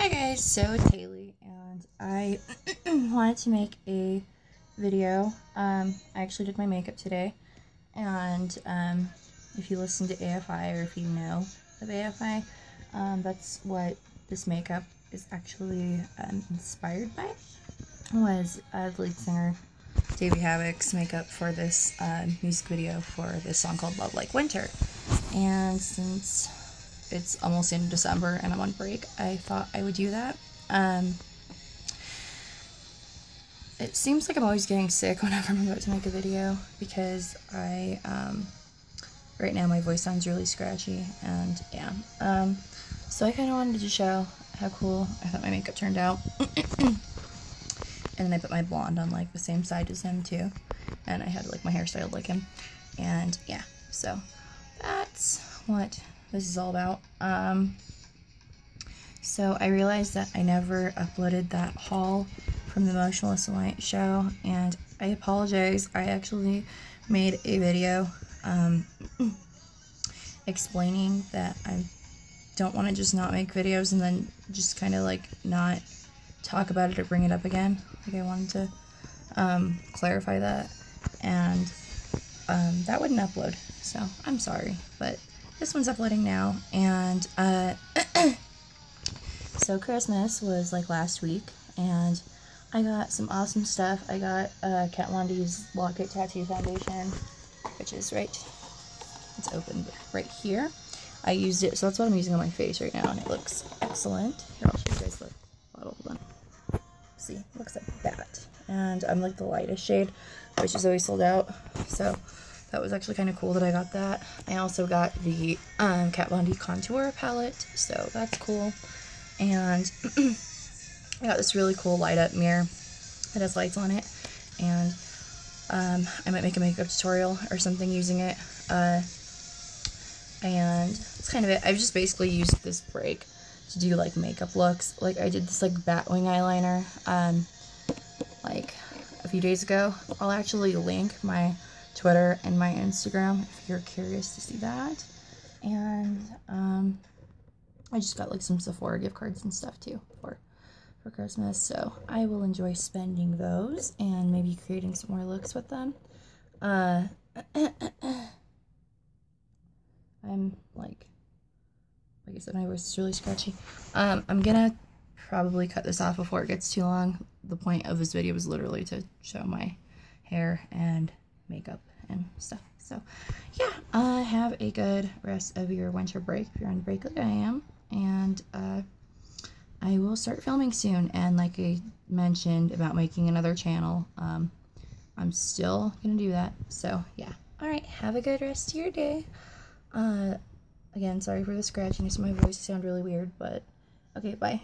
Hi guys, so it's Hailey and I wanted to make a video. Um, I actually did my makeup today and um, if you listen to AFI or if you know of AFI, um, that's what this makeup is actually um, inspired by was uh, the lead singer Davey Havok's makeup for this uh, music video for this song called Love Like Winter. And since it's almost in December and I'm on break, I thought I would do that. Um, it seems like I'm always getting sick whenever I'm about to make a video because I, um, right now my voice sounds really scratchy and yeah. Um, so I kind of wanted to show how cool I thought my makeup turned out. and then I put my blonde on like the same side as him too. And I had like my hair styled like him. And yeah, so that's what this is all about. Um, so I realized that I never uploaded that haul from the Motionless Alliance show, and I apologize. I actually made a video um, explaining that I don't want to just not make videos and then just kind of like not talk about it or bring it up again. Like I wanted to um, clarify that, and um, that wouldn't upload. So I'm sorry, but this one's uploading now, and uh, so Christmas was like last week, and I got some awesome stuff. I got uh, Kat Lock It Tattoo Foundation, which is right, it's open right here. I used it, so that's what I'm using on my face right now, and it looks excellent. Here, I'll show you guys the bottle. Hold on. See, looks like that. And I'm like the lightest shade, which is always sold out. So that was actually kind of cool that I got that. I also got the um, Kat Von D Contour palette, so that's cool. And I got this really cool light up mirror that has lights on it. And um, I might make a makeup tutorial or something using it. Uh, and that's kind of it. I've just basically used this break to do like makeup looks. Like I did this like Batwing eyeliner um, like a few days ago. I'll actually link my Twitter and my Instagram if you're curious to see that. And um, I just got like some Sephora gift cards and stuff too for for Christmas. So I will enjoy spending those and maybe creating some more looks with them. Uh, I'm like, like I said, my voice is really scratchy. Um, I'm gonna probably cut this off before it gets too long. The point of this video was literally to show my hair and makeup and stuff. So, yeah, uh, have a good rest of your winter break if you're on break like I am. And uh, I will start filming soon. And like I mentioned about making another channel, um, I'm still going to do that. So, yeah. All right, have a good rest of your day. Uh, again, sorry for the scratchiness my voice. Sound really weird, but okay, bye.